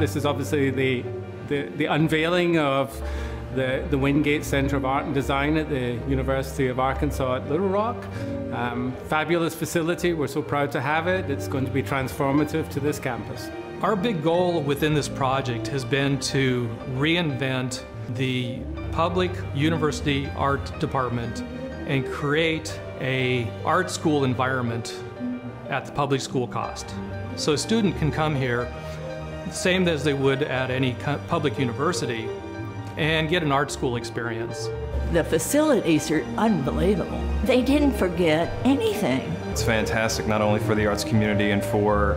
this is obviously the, the, the unveiling of the, the Windgate Center of Art and Design at the University of Arkansas at Little Rock. Um, fabulous facility, we're so proud to have it. It's going to be transformative to this campus. Our big goal within this project has been to reinvent the public university art department and create a art school environment at the public school cost. So a student can come here, same as they would at any public university, and get an art school experience. The facilities are unbelievable. They didn't forget anything. It's fantastic not only for the arts community and for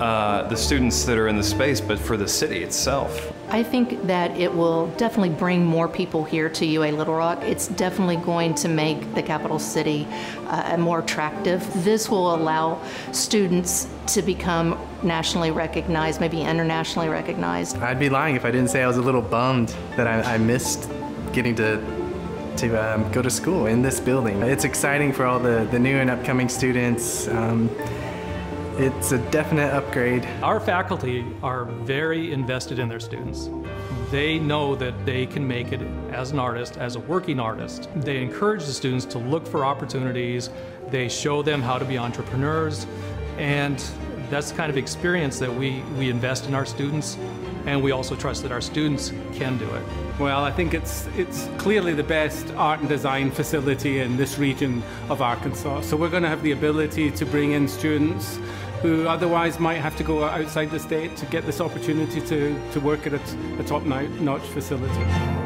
uh, the students that are in the space, but for the city itself. I think that it will definitely bring more people here to UA Little Rock. It's definitely going to make the capital city uh, more attractive. This will allow students to become nationally recognized, maybe internationally recognized. I'd be lying if I didn't say I was a little bummed that I, I missed getting to to um, go to school in this building. It's exciting for all the, the new and upcoming students. Um, it's a definite upgrade. Our faculty are very invested in their students. They know that they can make it as an artist, as a working artist. They encourage the students to look for opportunities. They show them how to be entrepreneurs. And that's the kind of experience that we, we invest in our students and we also trust that our students can do it. Well, I think it's it's clearly the best art and design facility in this region of Arkansas. So we're going to have the ability to bring in students who otherwise might have to go outside the state to get this opportunity to, to work at a, a top-notch facility.